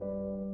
you